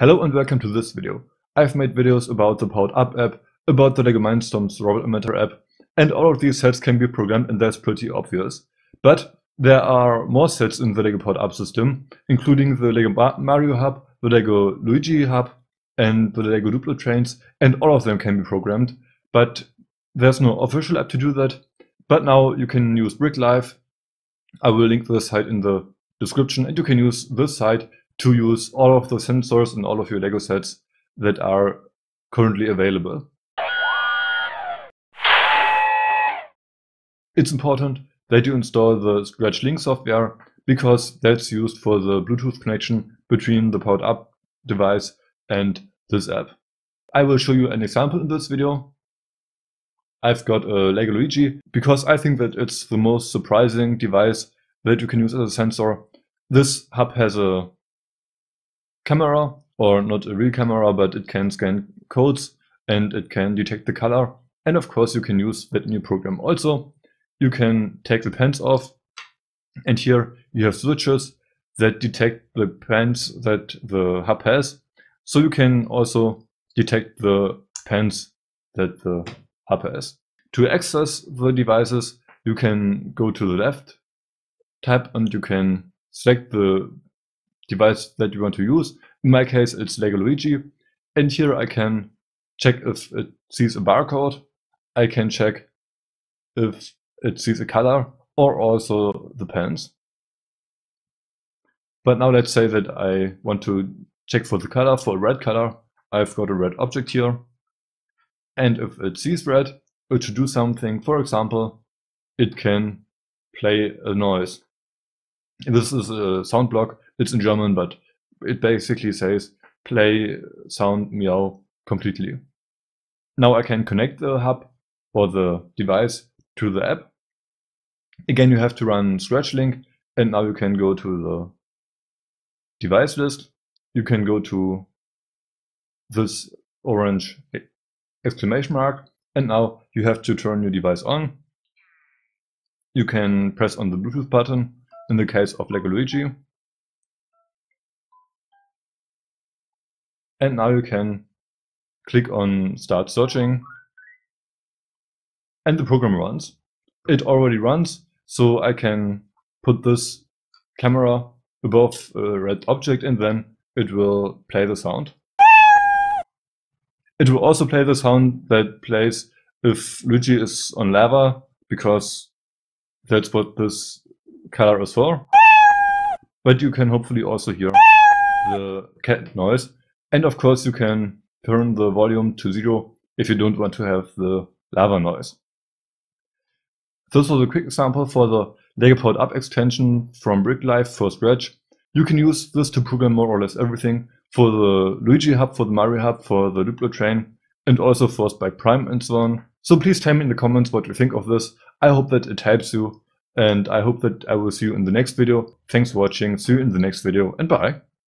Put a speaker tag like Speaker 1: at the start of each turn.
Speaker 1: Hello and welcome to this video. I've made videos about the Powered Up app, about the LEGO Mindstorms Robot Inventor app, and all of these sets can be programmed and that's pretty obvious. But there are more sets in the LEGO Powered Up system, including the LEGO Mario Hub, the LEGO Luigi Hub, and the LEGO Duplo Trains, and all of them can be programmed. But there's no official app to do that. But now you can use BrickLife. I will link the site in the description, and you can use this site to use all of the sensors and all of your LEGO sets that are currently available. It's important that you install the Scratch Link software because that's used for the Bluetooth connection between the powered up device and this app. I will show you an example in this video. I've got a Lego Luigi because I think that it's the most surprising device that you can use as a sensor. This hub has a camera, or not a real camera, but it can scan codes and it can detect the color. And of course, you can use that new program. Also, you can take the pens off, and here you have switches that detect the pens that the hub has. So you can also detect the pens that the hub has. To access the devices, you can go to the left tab and you can select the device that you want to use. In my case, it's Lego Luigi. And here I can check if it sees a barcode. I can check if it sees a color or also the pens. But now let's say that I want to check for the color, for a red color. I've got a red object here. And if it sees red, it should do something. For example, it can play a noise. This is a sound block it's in German, but it basically says play sound meow completely. Now I can connect the hub or the device to the app. Again, you have to run Scratch Link, and now you can go to the device list. You can go to this orange exclamation mark, and now you have to turn your device on. You can press on the Bluetooth button in the case of Lego Luigi. And now you can click on start searching and the program runs. It already runs, so I can put this camera above a red object and then it will play the sound. It will also play the sound that plays if Luigi is on lava because that's what this color is for. But you can hopefully also hear the cat noise and of course, you can turn the volume to zero if you don't want to have the lava noise. This was a quick example for the LEGO Powered Up extension from BrickLife for Scratch. You can use this to program more or less everything for the Luigi Hub, for the Mario Hub, for the Duplo Train, and also for Spike Prime and so on. So please tell me in the comments what you think of this. I hope that it helps you, and I hope that I will see you in the next video. Thanks for watching, see you in the next video, and bye!